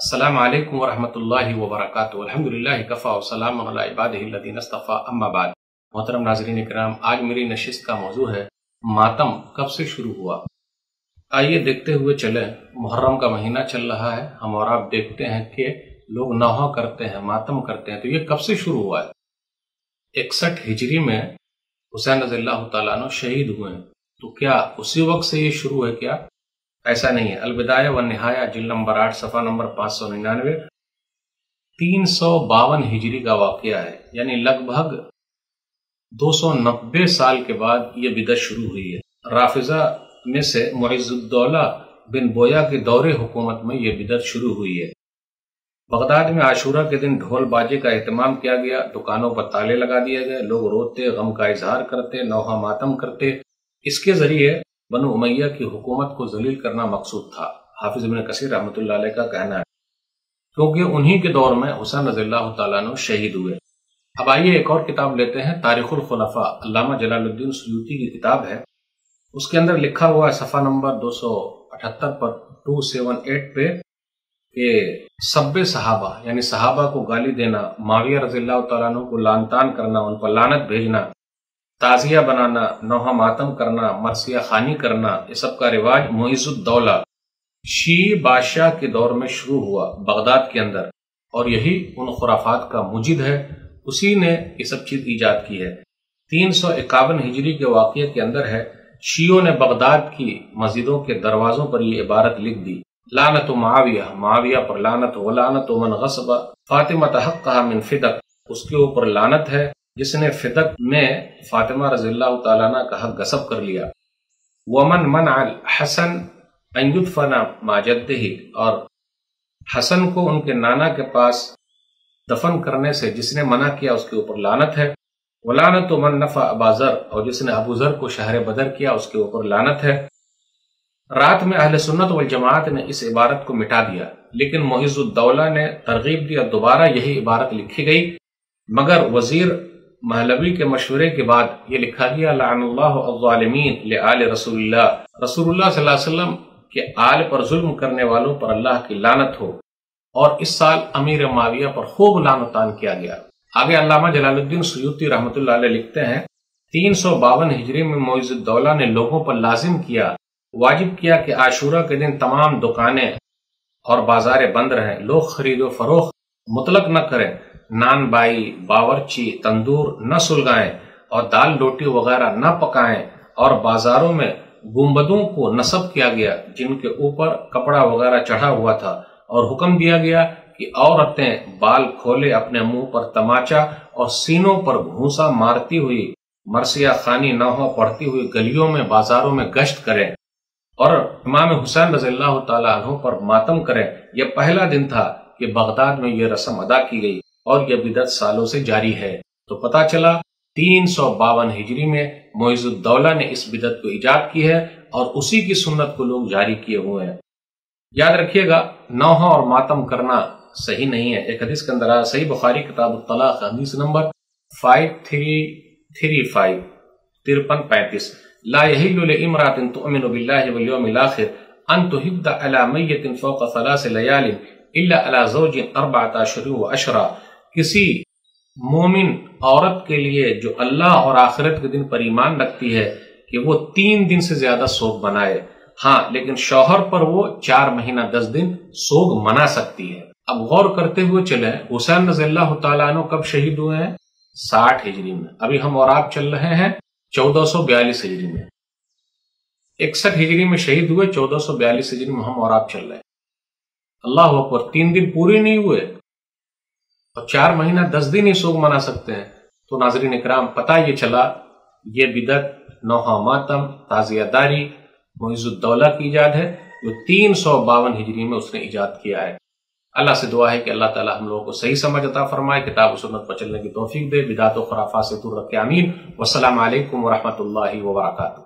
السلام علیکم ورحمۃ اللہ وبرکاتہ۔ الحمد للہ کفا وسلام علی عبادہ اما بعد۔ محترم ناظرین کرام، آج میری نشست کا موضوع ہے ماتم کب سے شروع ہوا؟ آئیے دیکھتے ہوئے چلیں۔ محرم کا مہینہ چل رہا ہے۔ ہم اور آپ دیکھتے ہیں کہ لوگ نوحہ کرتے ہیں، ماتم کرتے ہیں۔ تو یہ کب سے شروع ہوا ہے؟ اکسٹھ ہجری میں حسین رضی اللہ تعالیٰ عنہ شہید ہوئے ہیں۔ تو کیا اسی وقت سے یہ شروع ہے کیا؟ ایسا نہیں ہے۔ الوداع و نہایا جل نمبر آٹھ، صفحہ نمبر پانچ سو ننانوے۔ تین سو باون ہجری کا واقعہ ہے یعنی لگ بھگ دو سو نبے سال کے بعد یہ بدت شروع ہوئی ہے۔ رافضہ میں سے معز الدولہ بن بویا کے دور حکومت میں یہ بدت شروع ہوئی ہے۔ بغداد میں عاشورہ کے دن ڈھول باجے کا اہتمام کیا گیا۔ دکانوں پر تالے لگا دیے گئے۔ لوگ روتے، غم کا اظہار کرتے، نوحہ ماتم کرتے۔ اس کے ذریعے بنو امیہ کی حکومت کو ذلیل کرنا مقصود تھا۔ حافظ ابن کثیر رحمۃ اللہ علیہ کا کہنا ہے۔ کیونکہ انہی کے دور میں حسین رضی اللہ تعالیٰ نے شہید ہوئے۔ اب آئیے ایک اور کتاب لیتے ہیں، تاریخ الخلفاء۔ علامہ جلال الدین سیوتی کی کتاب ہے۔ اس کے اندر لکھا ہوا ہے صفحہ نمبر دو سو اٹھتر پر ٹو سیون ایٹ پہ کہ سب صحابہ یعنی صحابہ کو گالی دینا، معاویہ رضی اللہ تعالیٰ کو لانتان کرنا، ان پر لانت بھیجنا۔ تازیہ بنانا، نوحہ ماتم کرنا، مرثیہ خانی کرنا، یہ سب کا رواج معیز الدولہ شیعی بادشاہ کے دور میں شروع ہوا بغداد کے اندر، اور یہی ان خرافات کا مجد ہے، اسی نے یہ سب چیز ایجاد کی ہے۔ تین سو اکاون ہجری کے واقعے کے اندر ہے، شیعوں نے بغداد کی مسجدوں کے دروازوں پر یہ عبارت لکھ دی۔ لانت و معاویہ معاویہ پر لانت و لانت و من غصب فاطمہ حق کہا من فدق، اس کے اوپر لانت ہے۔ جس نے فدق میں فاطمہ رضی اللہ تعالیٰ کا حق غصب کر لیا۔ ومن من حسن فنا ماجد ہی اور حسن کو ان کے نانا کے پاس دفن کرنے سے جس نے منع کیا، اس کے اوپر لانت ہے۔ وہ لانت و من نفع ابازر اور جس نے ابو ذر کو شہر بدر کیا، اس کے اوپر لانت ہے۔ رات میں اہل سنت والجماعت نے اس عبارت کو مٹا دیا، لیکن معز الدولہ نے ترغیب دیا دوبارہ یہی عبارت لکھی گئی۔ مگر وزیر محلوی کے مشورے کے بعد یہ لکھا گیا، لعن اللہ الظالمین لآل رسول اللہ۔ رسول اللہ صلی اللہ علیہ وسلم کے آل پر ظلم کرنے والوں پر اللہ کی لانت ہو۔ اور اس سال امیر معاویہ پر خوب لانتان کیا گیا۔ آگے علامہ جلال الدین سیوتی رحمۃ اللہ علیہ لکھتے ہیں، تین سو باون ہجری میں معیز الدولہ نے لوگوں پر لازم کیا، واجب کیا کہ عاشورہ کے دن تمام دکانیں اور بازاریں بند رہیں، لوگ خرید و فروخت مطلق نہ کریں۔ نان بائی باورچی تندور نہ سلگائیں اور دال روٹی وغیرہ نہ پکائیں اور بازاروں میں گنبدوں کو نصب کیا گیا جن کے اوپر کپڑا وغیرہ چڑھا ہوا تھا اور حکم دیا گیا کہ عورتیں بال کھولے اپنے منہ پر تماچا اور سینوں پر گھونسا مارتی ہوئی، مرثیہ خانی نہ ہو پڑتی ہوئی گلیوں میں بازاروں میں گشت کریں اور امام حسین رضی اللہ تعالیٰ عنہ پر ماتم کریں۔ یہ پہلا دن تھا کہ بغداد میں یہ رسم ادا کی گئی۔ اور یہ بدت سالوں سے جاری ہے۔ تو پتا چلا، تین سو باون ہجری میں معیز الدولہ نے اس بدت کو ایجاد کی ہے اور اسی کی سنت کو لوگ جاری کیے ہوئے ہیں۔ یاد رکھیے گا، نوحہ اور ماتم کرنا صحیح نہیں ہے۔ ایک حدیث کے اندر صحیح بخاری کتاب الطلاق، حدیث نمبر 5335 ترپن پینتیس۔ لا يحل لامرات تؤمن بالله واليوم الاخر ان تهد على ميت فوق ثلاث ليال الا على زوج اربعه اشهر واشرا کسی مومن عورت کے لیے جو اللہ اور آخرت کے دن پر ایمان رکھتی ہے کہ وہ تین دن سے زیادہ سوگ منائے ہاں لیکن شوہر پر وہ چار مہینہ دس دن سوگ منا سکتی ہے۔ اب غور کرتے ہوئے چلے حسین رضی اللہ تعالیٰ عنہ کب شہید ہوئے ہیں؟ ساٹھ ہجری میں۔ ابھی ہم اور آپ چل رہے ہیں چودہ سو بیالیس ہجری میں۔ اکسٹھ ہجری میں شہید ہوئے، چودہ سو بیالیس ہجری میں ہم اور آپ چل رہے ہیں۔ اللہ اکبر، تین دن پورے نہیں ہوئے۔ اور چار مہینہ دس دن ہی سوگ منا سکتے ہیں۔ تو ناظرین اکرام پتہ یہ چلا، یہ بدت نوحہ ماتم، تازیہ داری، معیز الدولہ کی ایجاد ہے، جو تین سو باون ہجری میں اس نے ایجاد کیا ہے۔ اللہ سے دعا ہے کہ اللہ تعالی ہم لوگوں کو صحیح سمجھ عطا فرمائے، کتاب و سنت پر چلنے کی توفیق دے، بدعت و خرافات سے دور رکھے امین والسلام علیکم ورحمۃ اللہ وبرکاتہ۔